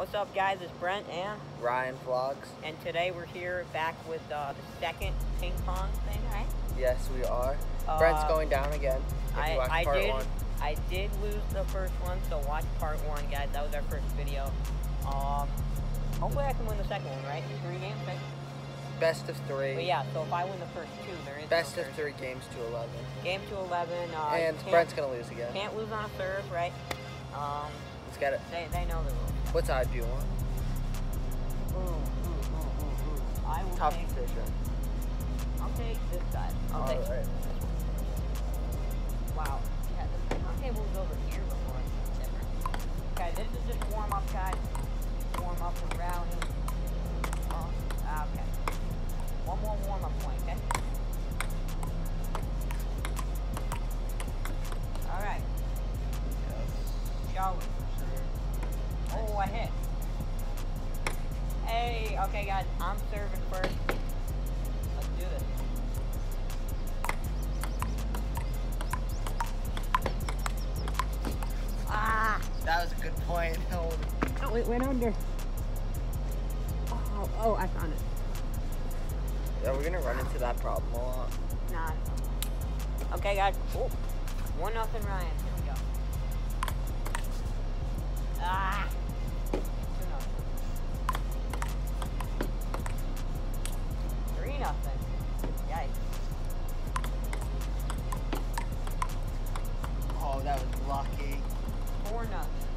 What's up, guys? It's Brent and Ryan Vlogs. and today we're here back with uh, the second ping pong thing, right? Yes, we are. Uh, Brent's going down again. If I, you I part did one. I did lose the first one, so watch part one, guys. That was our first video. Um, hopefully I can win the second one, right? Three games, right? Best of three. But yeah, so if I win the first two, there is no Best of third. three games to 11. Game to eleven. Uh, and Brent's going to lose again. can't lose on a serve, right? Um, He's got it. they, they know the rules. What side do you want? Ooh, ooh, ooh, ooh, ooh. I will Top take. position. I'll take this side. I'll All take. right. Wow. Yeah, the turntable was over here before. Okay, this is just warm up, guys. Warm up and rally. Oh, ah, okay. One more warm up point, okay? Alright, Yes. shall we? I hit. Hey, okay, guys, I'm serving first. Let's do this. Ah! That was a good point. Oh, it went under. Oh, oh, I found it. yeah, we're going to run into that problem a lot. Nah. Okay, guys. Oh, one nothing, Ryan. Here we go. Ah. Four nothing.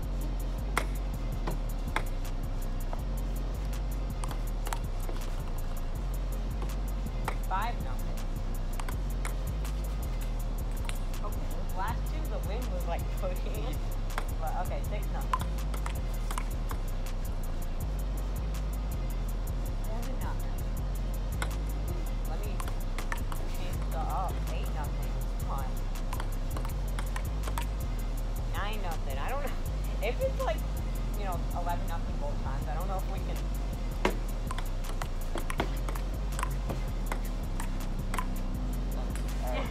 Nothing both times. I don't know if we can. All right.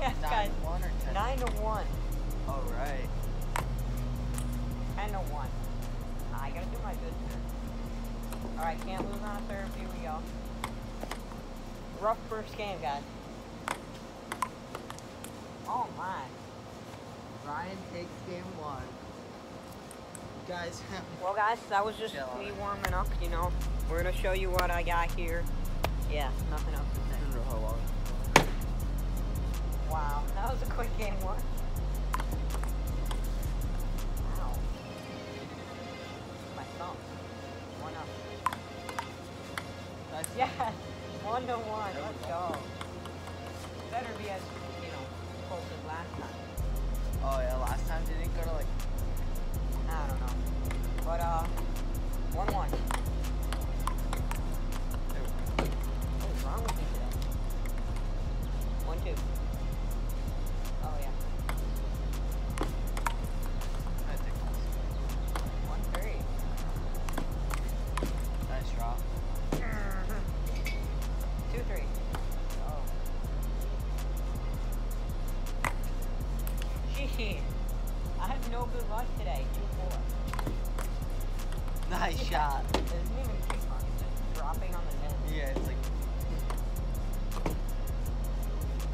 yes, guys. Nine to one or ten? Nine to one. All right. Ten to one. Ah, I gotta do my good here. All right, can't lose on a serve. Here we go. Rough first game, guys. Oh my. Ryan takes game one. Guys, Well, guys, that was just Yeah. me warming up. You know, we're gonna show you what I got here. Yeah, nothing else to I say. don't know how long. Wow, that was a quick game one. Ow. My thumb. One up. Yes, one to one. Let's go. Better be as you know close as last time. Oh yeah, last time didn't go to like. I don't know. But, uh, 1 1. What's wrong with me today? 1 2. Nice Yeah. shot. It isn't even ping pong. It's dropping on the net. Yeah, it's like.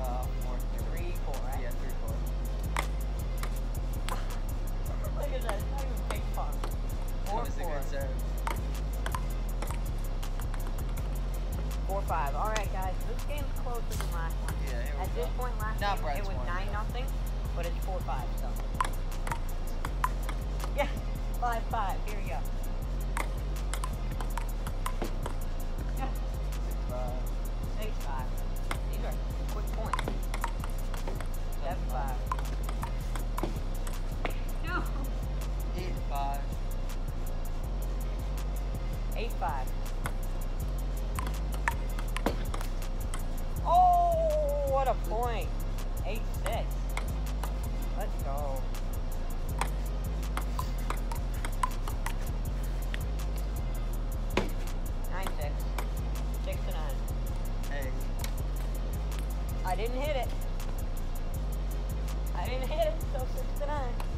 Uh, four, three. Three four. Right? Yeah, three, four. Look at that. It's not even ping pong. Four four. Four five. All right, guys. This game's closer than last one. Yeah, here we At go. this point last Not game, it was one. nine nothing, but it's four five. So. Yeah, five five. Here we go. Eight five. Oh, what a point! Eight six. Let's go. Nine six. Six to nine. Hey. I didn't hit it. I didn't hit it, so six to nine.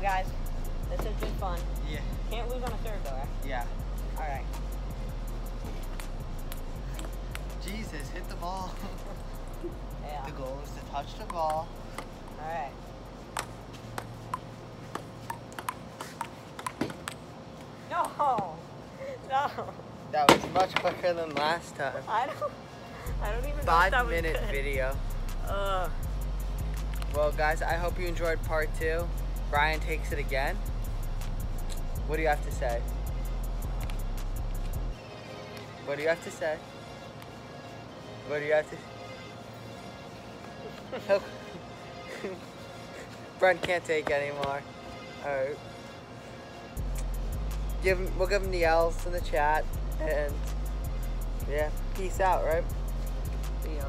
Guys. This has been fun. Yeah. Can't lose on a serve though, right? Yeah. All right. Jesus, hit the ball. Yeah. the goal is to touch the ball. All right. No. No. That was much quicker than last time. I don't. I don't even Five minute video. Ugh. Well, guys, I hope you enjoyed part two. Brian takes it again. What do you have to say? What do you have to say? What do you have to? He'll- Brent can't take anymore. All right. Give him, we'll give him the L's in the chat, and yeah, peace out, right? Ya.